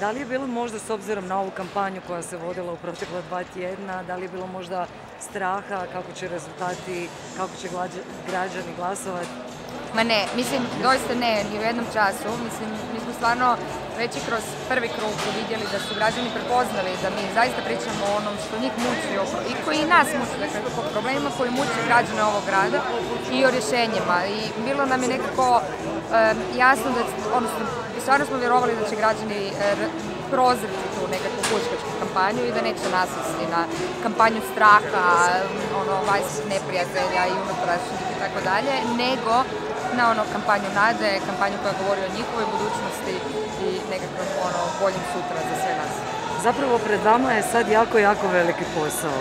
Da li je bilo možda s obzirom na ovu kampanju koja se vodila u protekla dva tjedna, da li je bilo možda straha kako će rezultati, kako će građani glasovati? Ma ne, mislim, doista ne, ni u jednom času. Mislim, mi smo stvarno već i kroz prvi krug vidjeli da su građani prepoznali da mi zaista pričamo o onom što njih muči i koji i nas muči, dakle o problemima koji muče građane ovog grada i o rješenjima. I bilo nam je nekako jasno da, odnosno, stvarno smo vjerovali da će građani prozreti tu nekakvu puškačku kampanju i da neće nasesti na kampanju straha, ono, vanjskih neprijatelja i unutrašnjih i tako dalje, nego na ono kampanju nade, kampanju koja govori o njihovoj budućnosti i nekakvom ono boljim sutra za sve nas. Zapravo pred vama je sad jako, jako veliki posao.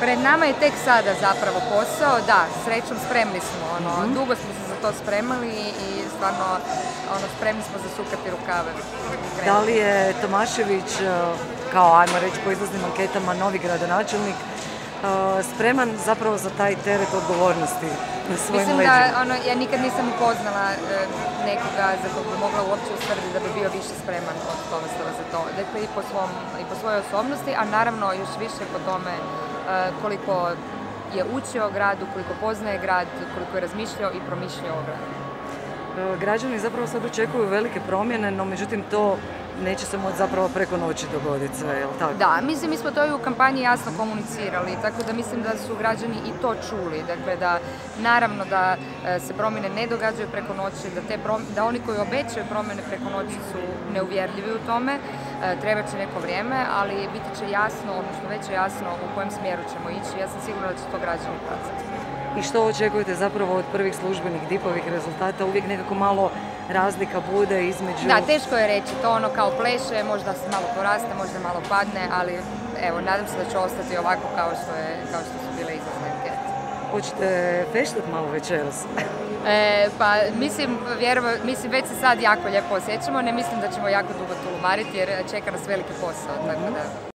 Pred nama je tek sada zapravo posao, da, srećom spremni smo, ono, mhm. dugo smo se za to spremali i stvarno ono, spremni smo zasukati rukave. Da li je Tomašević, e, kao ajmo reći po izlaznim anketama, novi gradonačelnik, spreman zapravo za taj teret odgovornosti na svojim Mislim da ono, ja nikad nisam upoznala e, nekoga za kog bi mogla uopće ustvrditi da bi bio više spreman od Tomislava za to. Dakle i po, svom, i po svojoj osobnosti, a naravno još više po tome koliko je učio o gradu, koliko poznaje grad, koliko je razmišljao i promišljao o gradu. E, građani zapravo sad očekuju velike promjene, no međutim to neće se moći zapravo preko noći dogoditi sve, jel tako? Da, mislim mi smo to i u kampanji jasno komunicirali, tako da mislim da su građani i to čuli, dakle da naravno da e, se promjene ne događaju preko noći, da, te da oni koji obećaju promjene preko noći su neuvjerljivi u tome, e, treba će neko vrijeme, ali biti će jasno, odnosno već je jasno u kojem smjeru ćemo ići, ja sam sigurna da će to građani pratiti i što očekujete zapravo od prvih službenih dipovih rezultata? Uvijek nekako malo razlika bude između... Da, teško je reći, to ono kao pleše, možda se malo poraste, možda malo padne, ali evo, nadam se da će ostati ovako kao što, je, kao što su bile izlazne Hoćete feštat malo večeras? E, pa mislim, vjerovo, mislim, već se sad jako lijepo osjećamo, ne mislim da ćemo jako dugo tulumariti jer čeka nas veliki posao, tako da...